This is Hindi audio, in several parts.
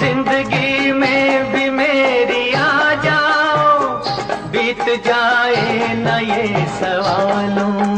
ज़िंदगी में भी मेरी आ जाओ बीत जाए न ये सवालों।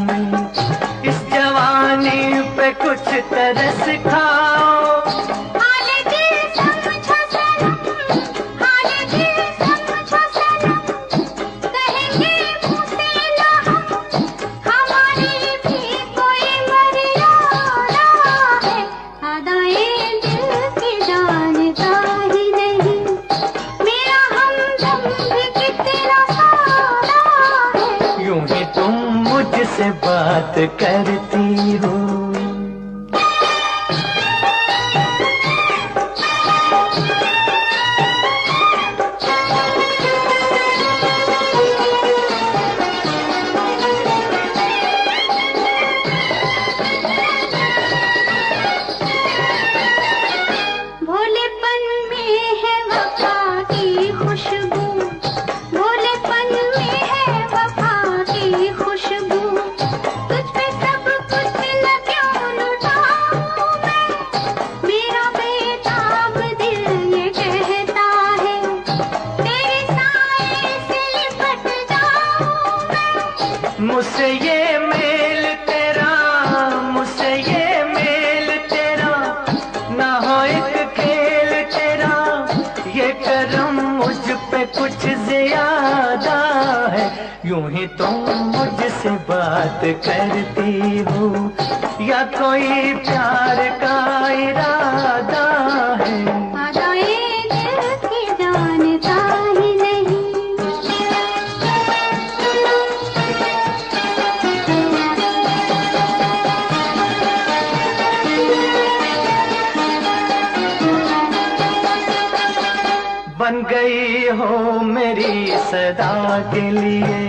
हो मेरी सदा के लिए।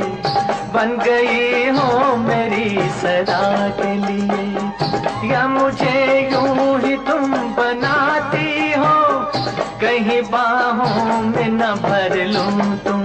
बन गई हो मेरी सदा के लिए। या मुझे यूँ ही तुम बनाती हो, कहीं बाहों में न भर लूँ तुमको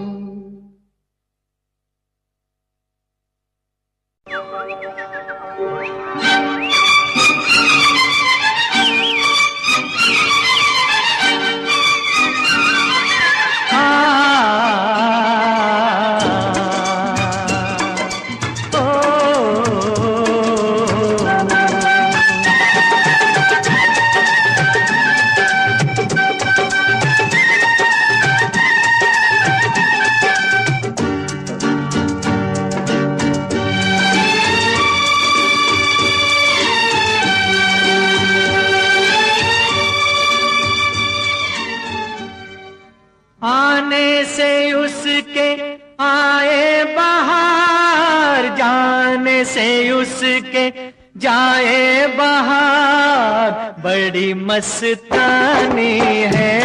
जाए बाहर, बड़ी मस्तानी है।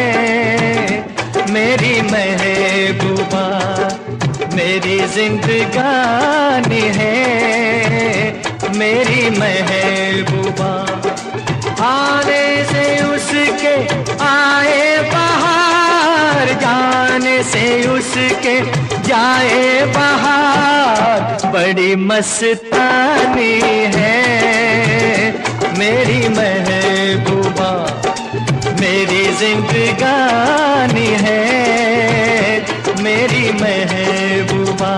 मेरी महबूबा, मेरी जिंदगानी है। मेरी महबूबा, आने से उसके आए बाहर। जाने से उसके जाए बाहर। बड़ी मस्तानी है मेरी महबूबा, मेरी जिंदगानी है मेरी महबूबा।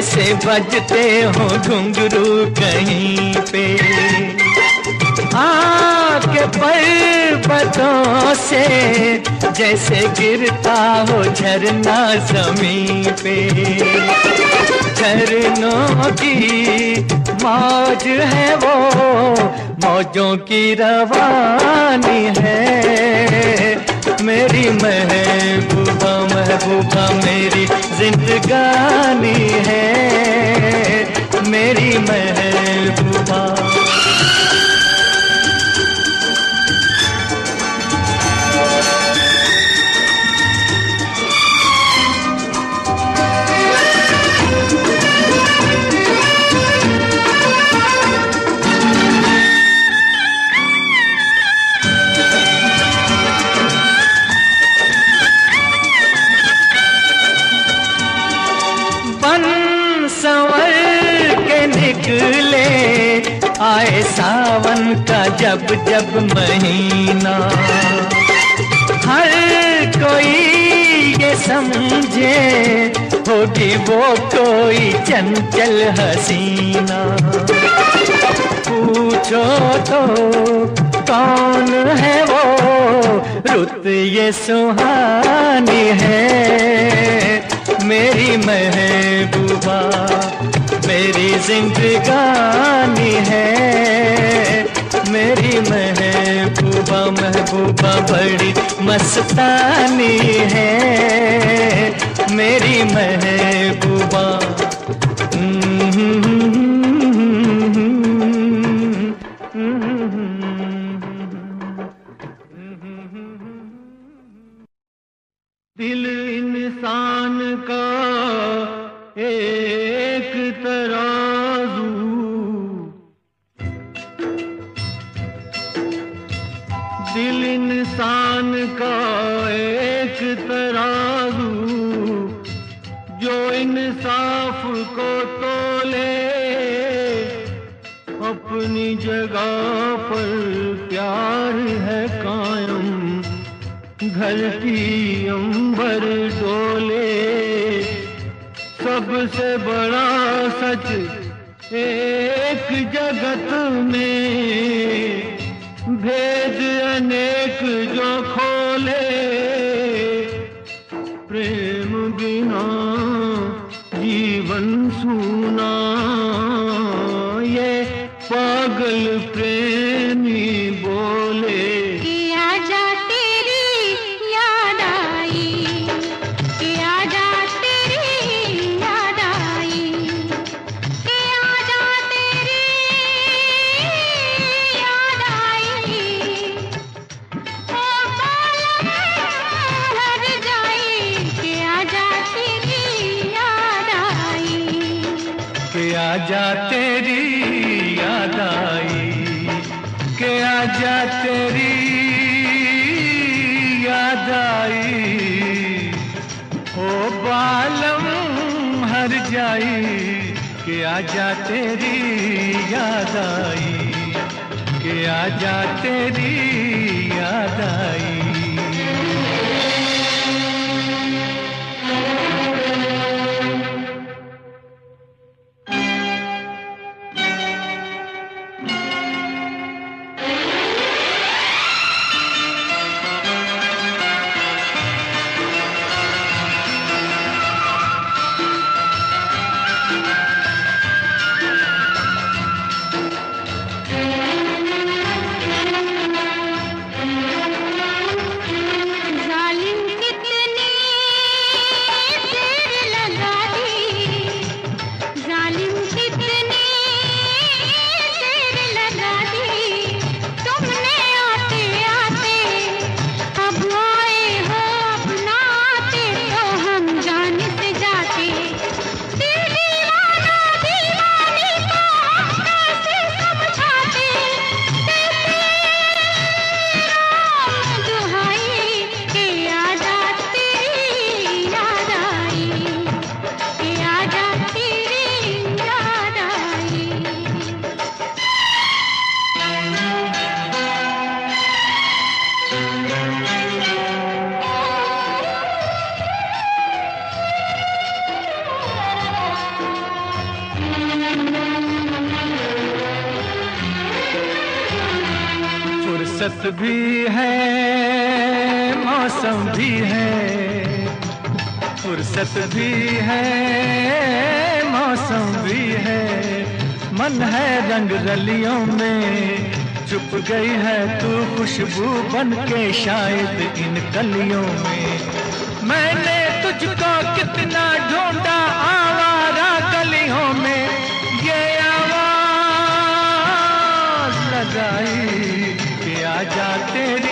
जैसे बजते हो घुंघरू कहीं पे। आके पर्वतों से जैसे गिरता हो झरना ज़मीन पे। झरनों की मौज है वो, मौजों की रवानी है। मेरी महबूबा महबूबा मेरी जिंदगानी है। मेरी महबूबा। का जब जब महीना। हर कोई ये समझे, होगी वो कोई चंचल हसीना। पूछो तो कौन है वो? रुत ये सुहानी है। मेरी महबूबा, मेरी जिंदगानी है। मेरी महबूबा महबूबा बड़ी मस्तानी है। मेरी महबूबा की अंबर डोले। सबसे बड़ा सच एक जगत में भेद अनेक आजा तेरी याद आई, के आजा तेरी याद आई। ओ बालम हर जाई, के आजा तेरी याद आई, के आजा तेरी याद आई। है। मन है रंग रलियों में। चुप गई है तू खुशबू बन के शायद इन गलियों में। मैंने तुझको कितना ढूंढा आवारा गलियों में। ये आवाज़ लगाई कि आजा तेरी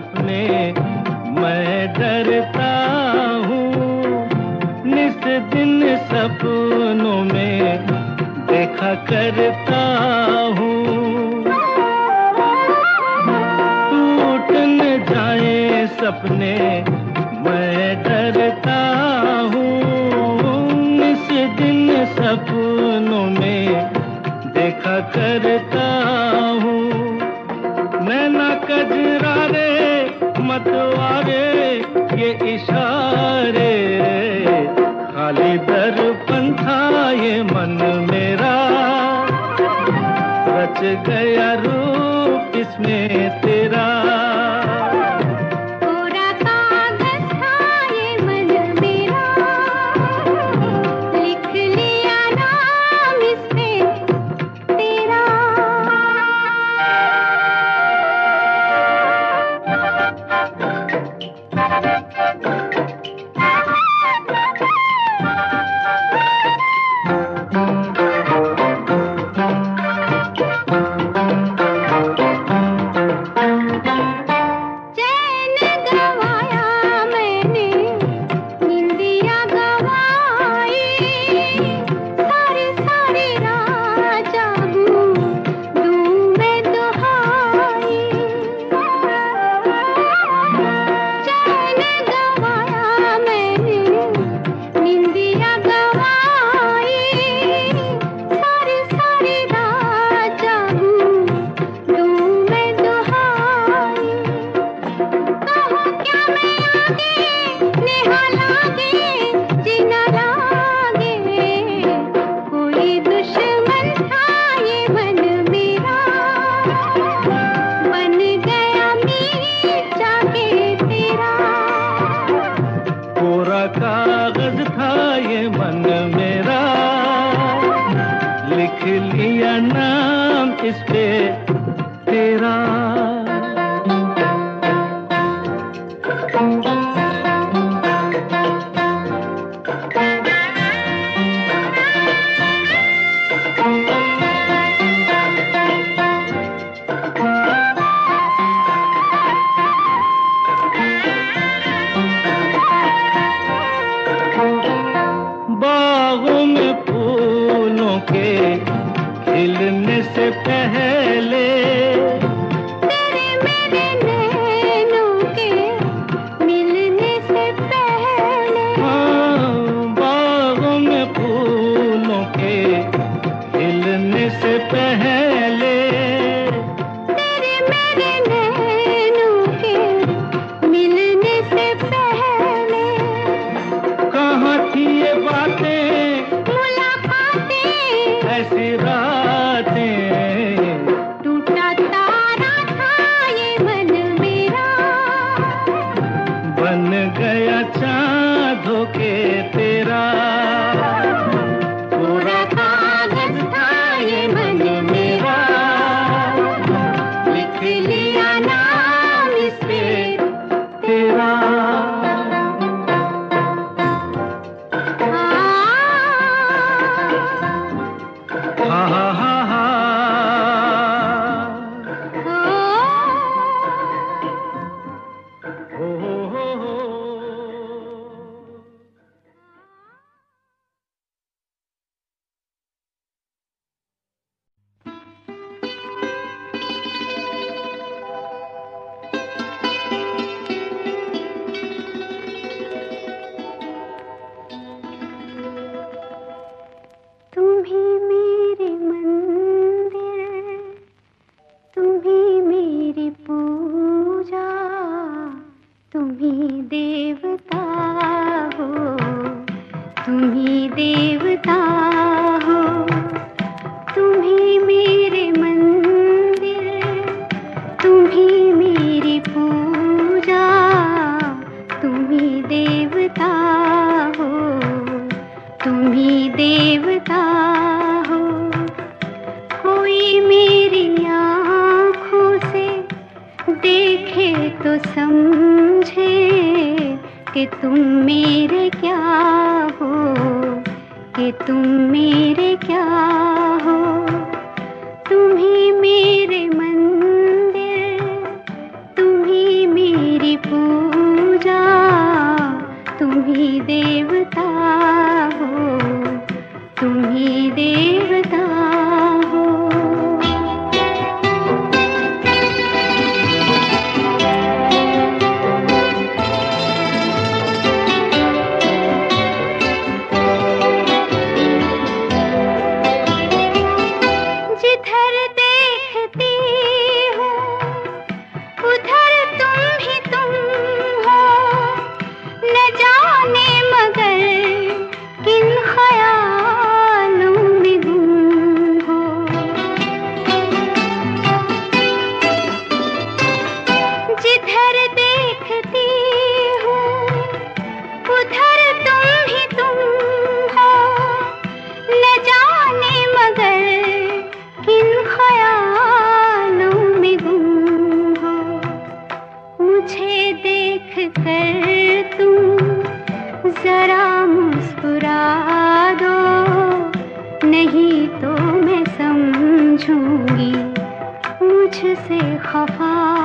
सपने मैं डरता हूँ। निस दिन सपनों में देखा करता कागज़ था ये मन मेरा। लिख लिया नाम इस पे तेरा। भी मैं मुझसे खफा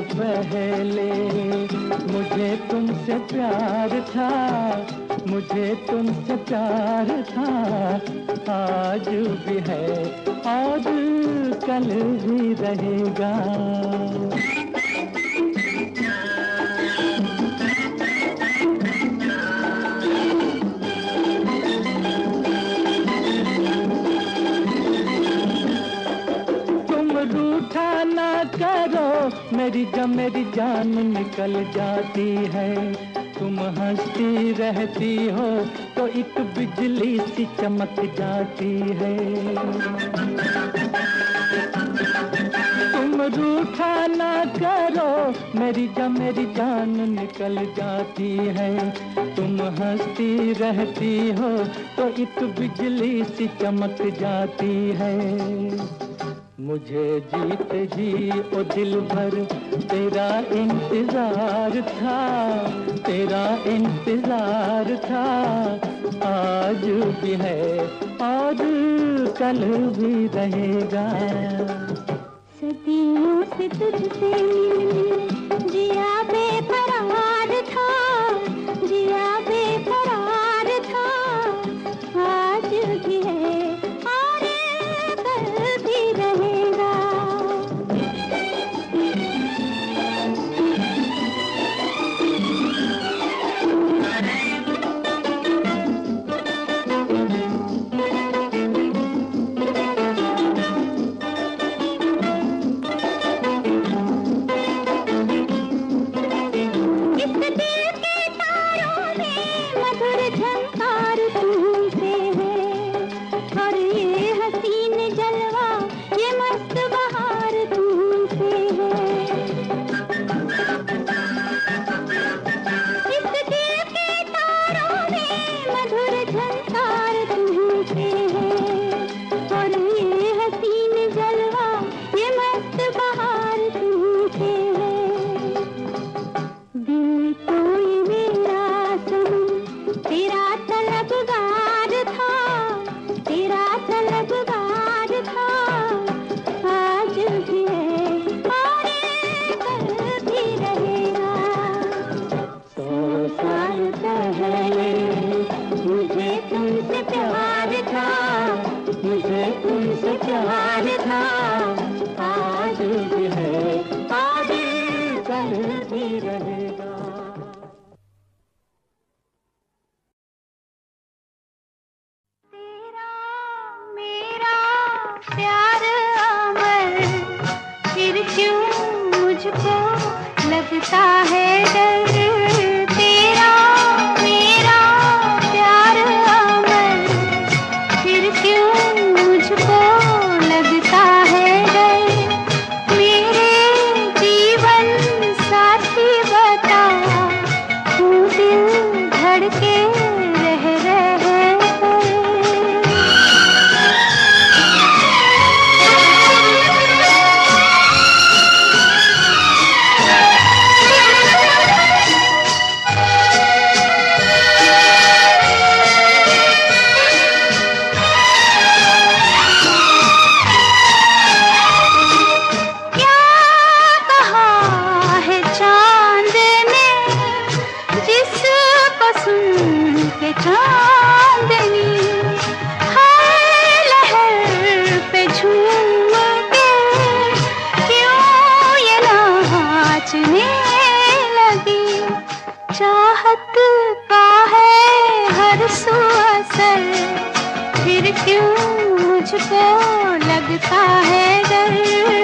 पहले, मुझे तुमसे प्यार था, मुझे तुमसे प्यार था, आज भी है, आज कल भी रहेगा। मेरी जब मेरी जान निकल जाती है। तुम हंसती रहती हो तो एक बिजली सी चमक जाती है। रूठा ना करो। मेरी जब मेरी जान निकल जाती है। तुम हंसती रहती हो तो एक बिजली सी चमक जाती है। मुझे जीत जी, ओ दिल भर, तेरा इंतज़ार था। तेरा इंतज़ार था। आज भी है और कल भी रहेगा। सदियों से तुझसे मिलने। जिया बेकरार का है हर सो असर फिर क्यों मुझको लगता है डर?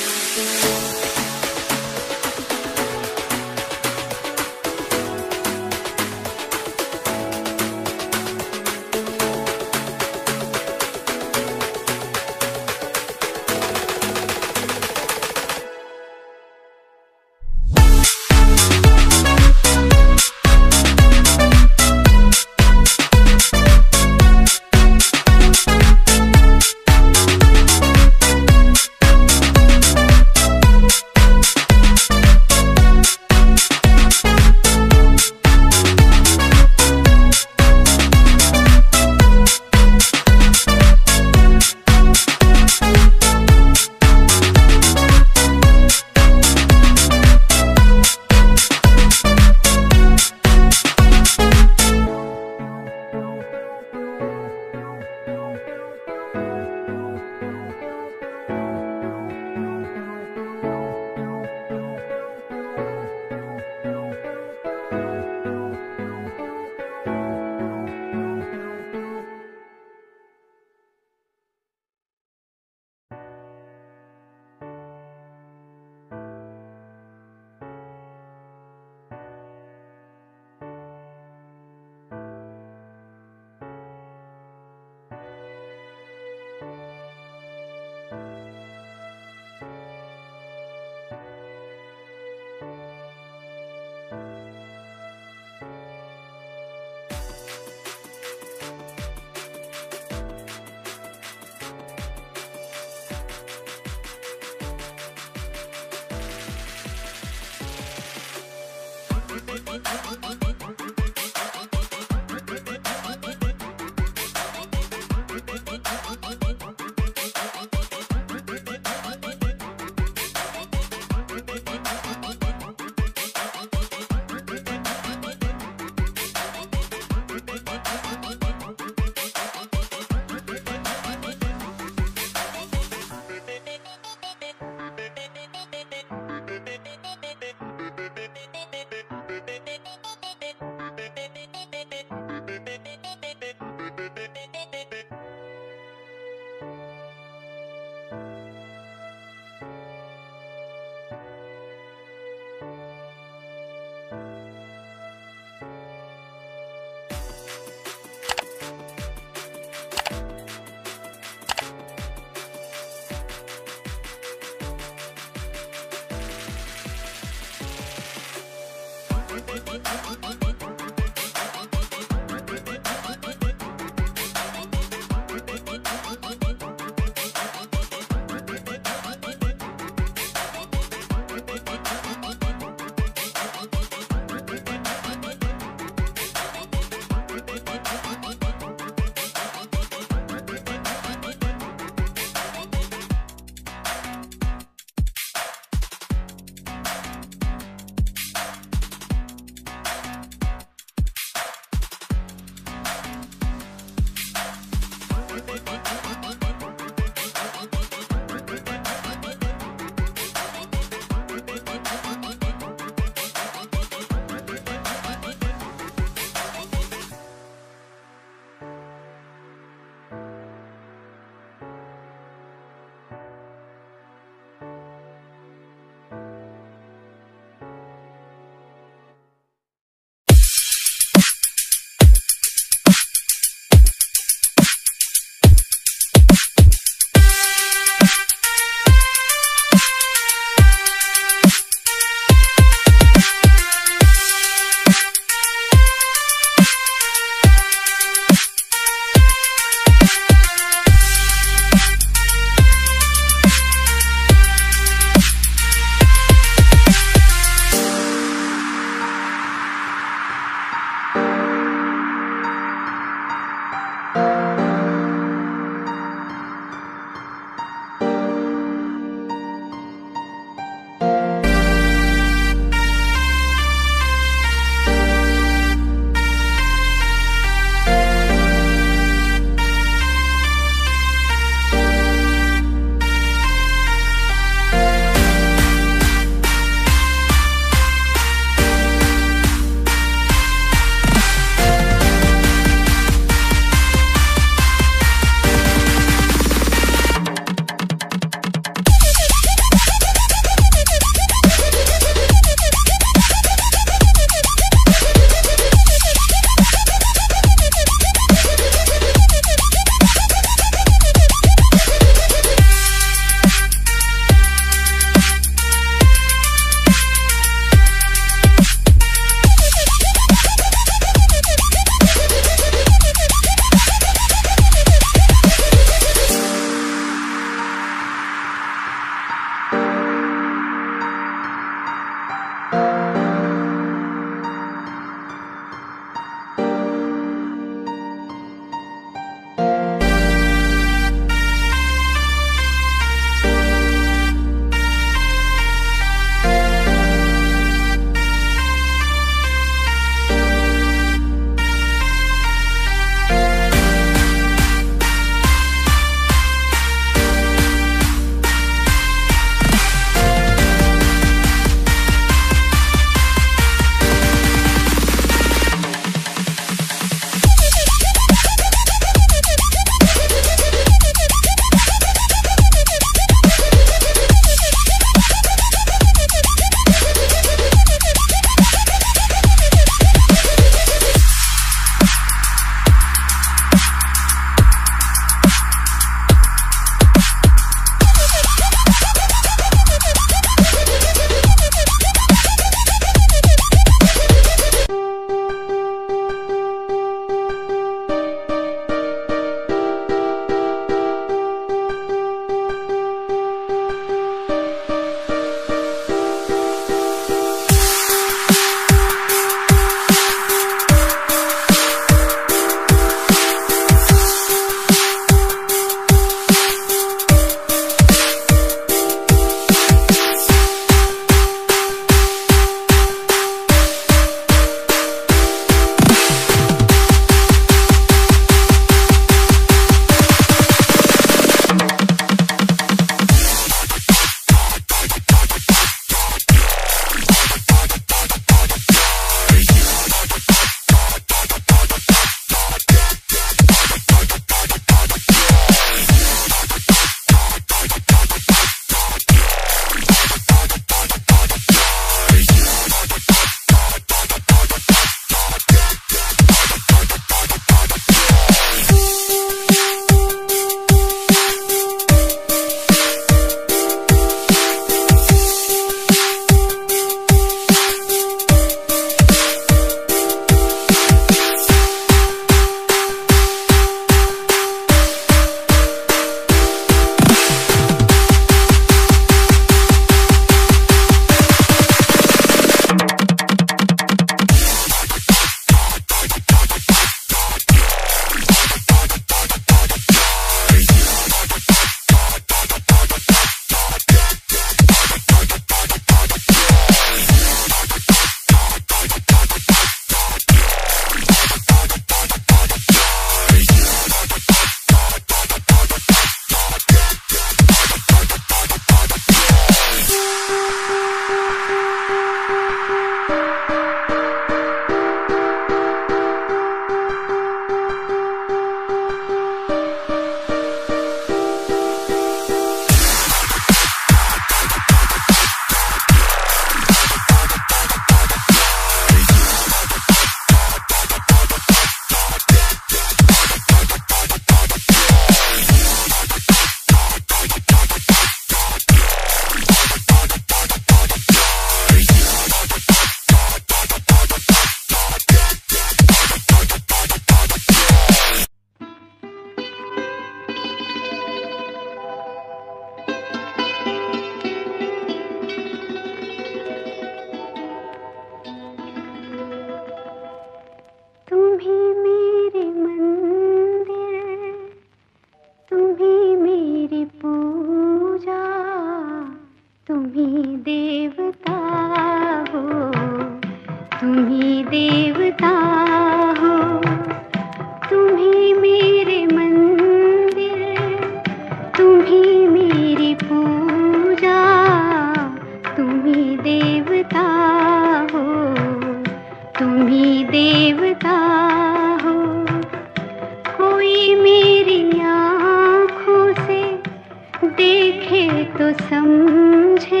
समझे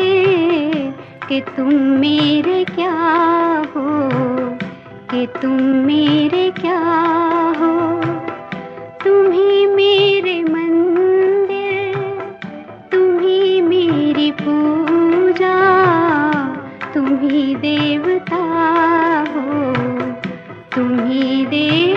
कि तुम मेरे क्या हो, कि तुम मेरे क्या हो। तुम्ही मेरे मंदिर, तुम्ही मेरी पूजा, तुम्ही देवता हो, तुम्ही देव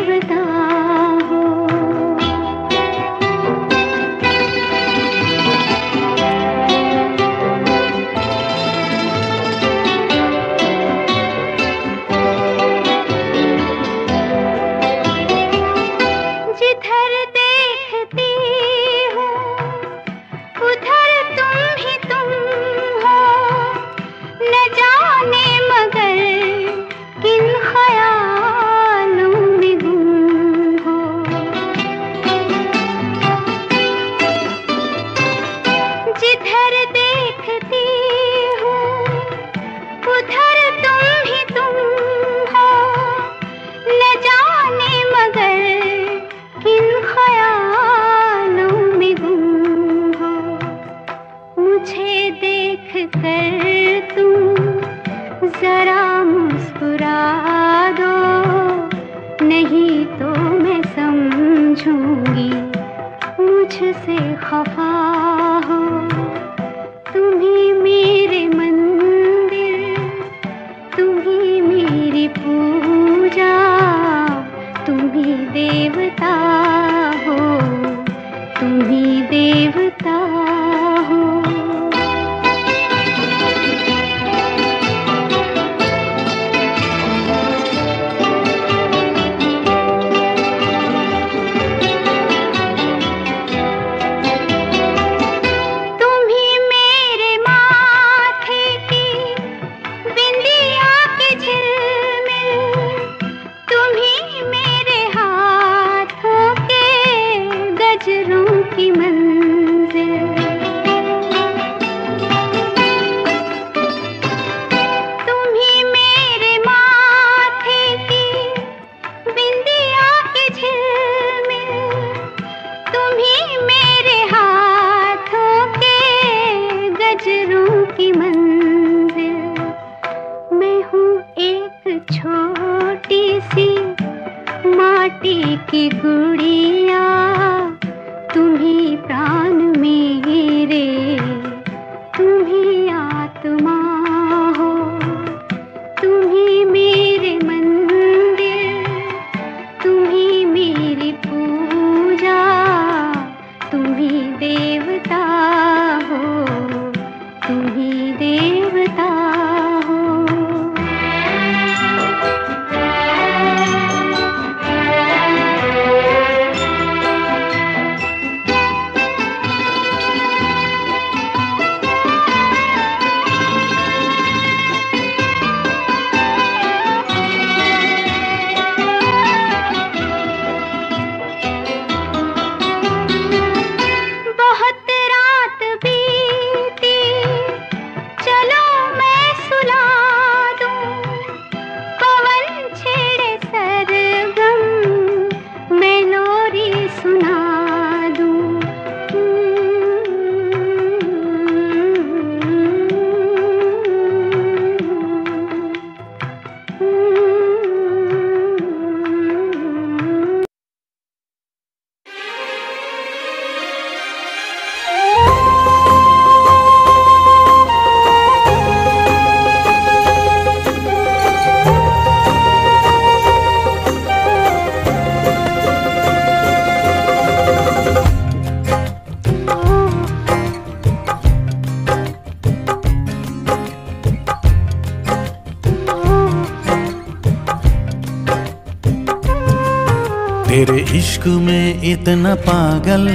इश्क इतना पागल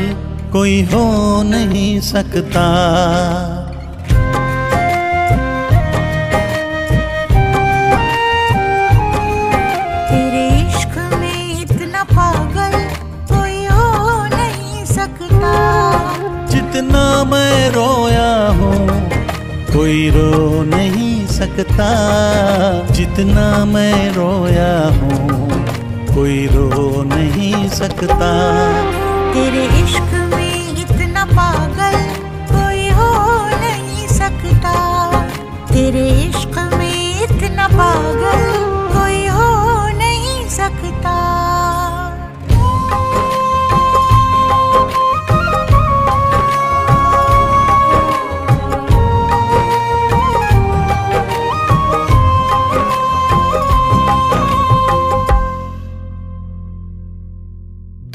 कोई हो नहीं सकता। में इतना पागल कोई हो नहीं सकता। जितना मैं रोया हूँ कोई रो नहीं सकता। जितना मैं रोया हूँ कोई रो नहीं सकता। तेरे इश्क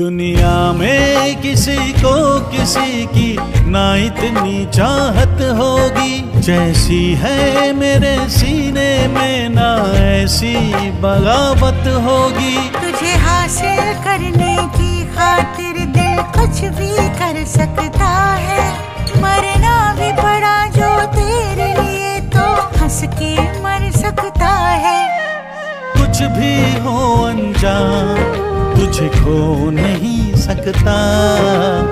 दुनिया में किसी को किसी की ना इतनी चाहत होगी। जैसी है मेरे सीने में ना ऐसी बगावत होगी। तुझे हासिल करने की खातिर दिल कुछ भी कर सकता है। मरना भी पड़ा जो तेरे लिए तो हंस के मर सकता है। कुछ भी हो अनजान तुझे खो नहीं सकता।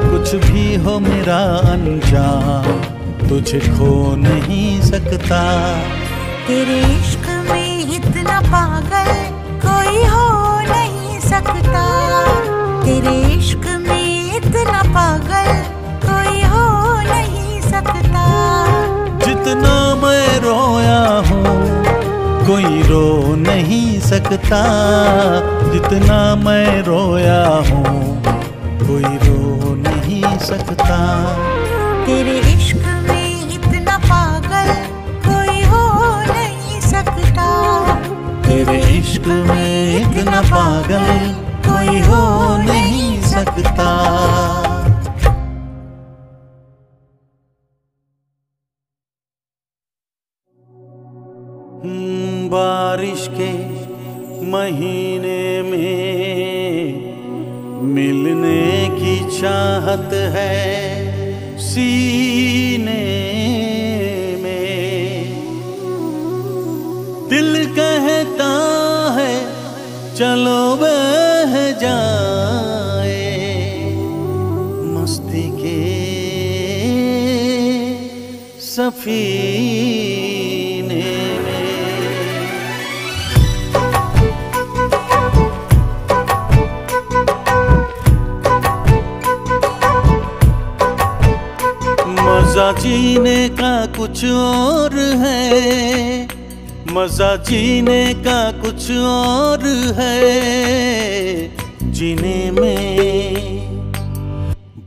कुछ भी हो मेरा अनजान तुझे खो नहीं सकता। तेरे सकता जितना मैं रोया हूँ कोई रो नहीं सकता। तेरे इश्क में इतना पागल कोई हो नहीं सकता। तेरे इश्क में इतना पागल कोई हो नहीं सकता। हम्म, बारिश के महीने में मिलने की चाहत है सीने में। दिल कहता है, चलो बह जाए मस्ती के सफीने मज़ा जीने का कुछ और है। मज़ा जीने का कुछ और है। जीने में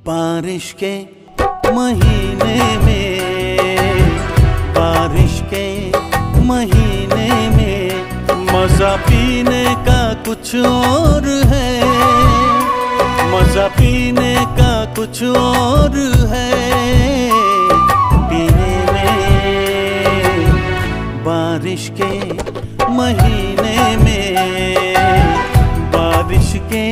बारिश के महीने में, बारिश के महीने में मज़ा पीने का कुछ और है। मज़ा पीने का कुछ और है। पीने में बारिश के महीने में बारिश के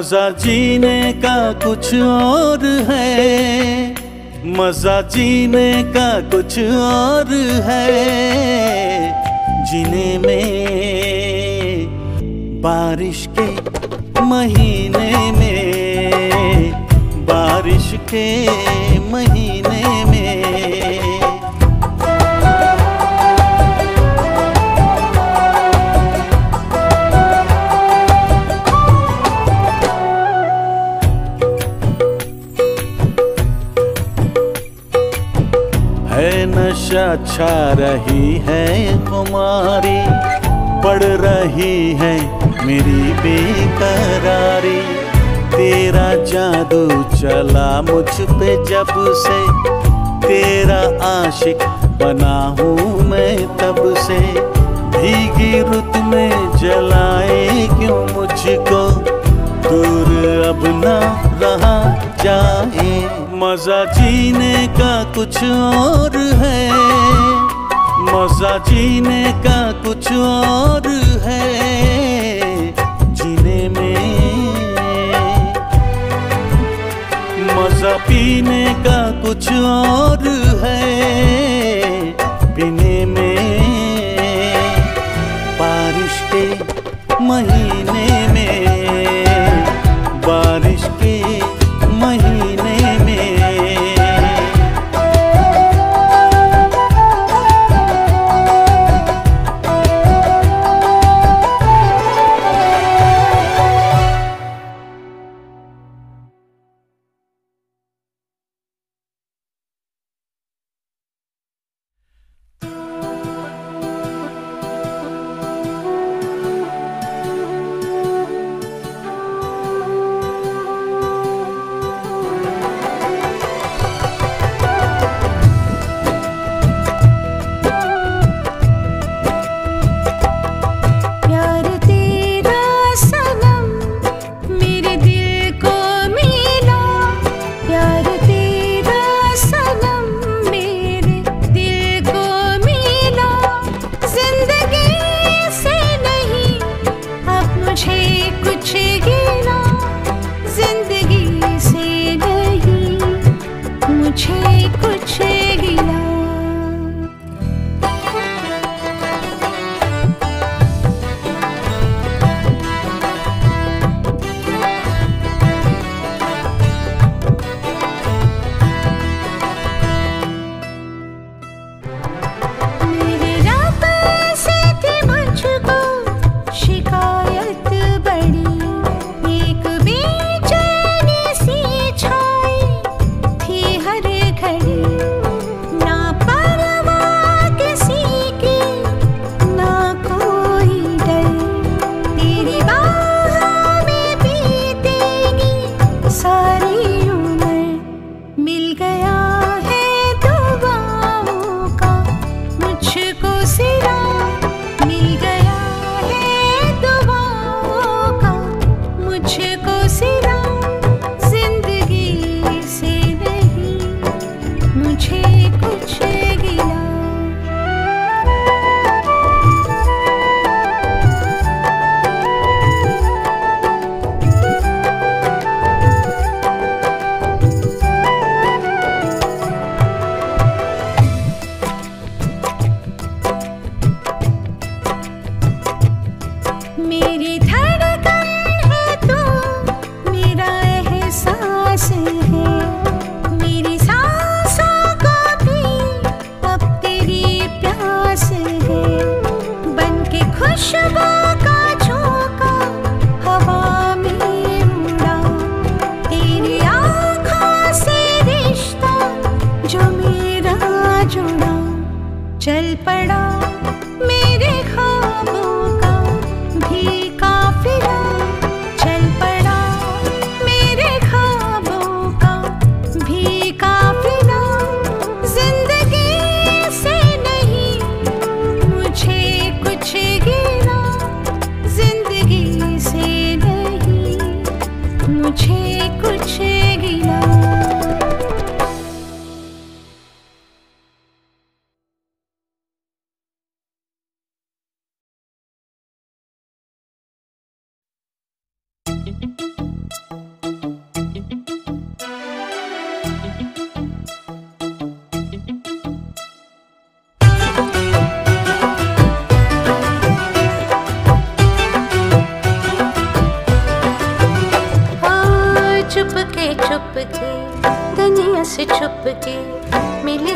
मज़ा जीने का कुछ और है। मज़ा जीने का कुछ और है। जीने में, बारिश के महीने में, बारिश के छा रही है कुमारी, पड़ रही है मेरी बेकरारी। तेरा जादू चला मुझ पे जब से, तेरा आशिक बना हूँ मैं तब से। भीगी रुत में जलाए क्यों मुझको? दूर अब ना रहा जाए। मज़ा जीने का कुछ और है। मज़ा जीने का कुछ और है जीने में। मज़ा पीने का कुछ और है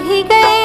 ही गए।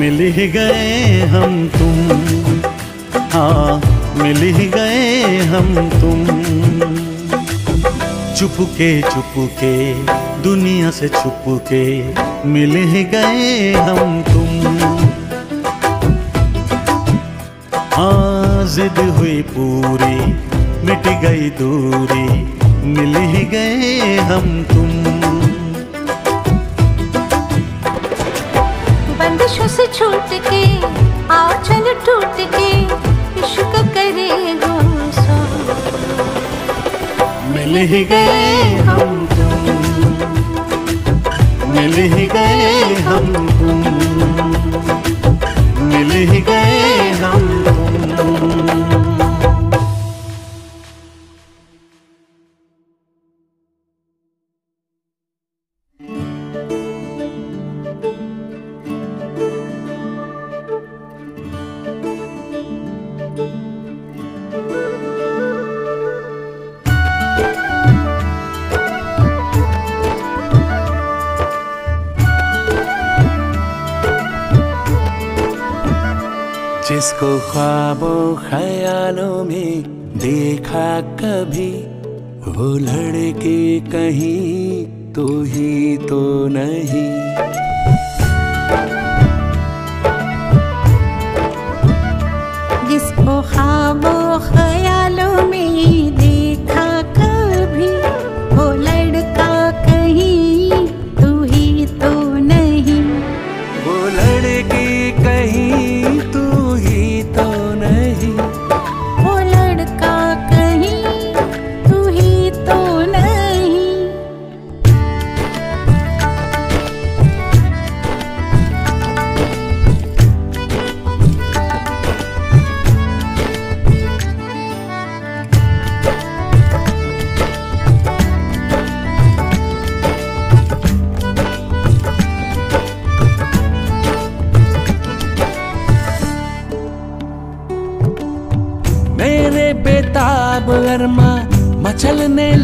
मिल ही गए हम तुम। हाँ मिल ही गए हम तुम। चुपके चुपके, दुनिया से छुपके मिल ही गए हम तुम। हाँ जिद हुई पूरी, मिट गई दूरी, मिल ही गए हम तुम। मिल ही गए हम तुम। मिल ही गए हम मिल ही गए ख्वाबों ख्यालों में देखा कभी? वो लड़के कहीं तो ही तो नहीं।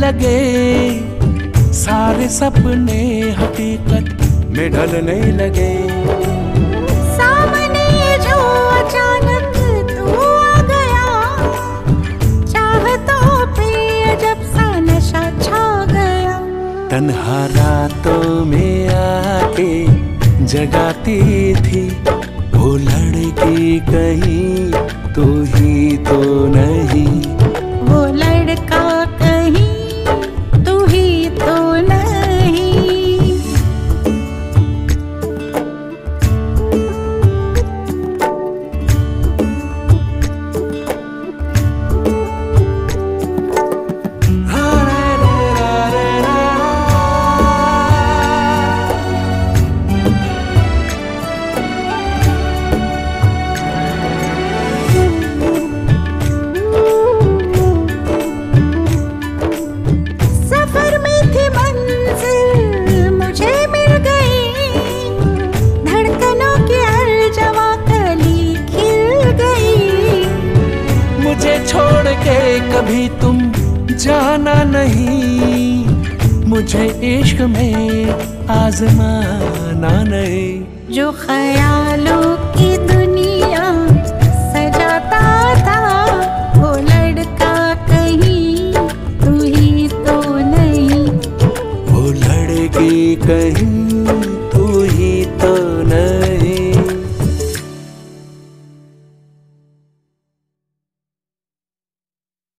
लगे। सारे सपने हकीकत में ढलने लगे। सामने जो अचानक तू आ गया चाहतों पे जब सा नशा छा गया। तन्हा रातों में आके जगाती थी वो लड़की कहीं तो ही तो नहीं।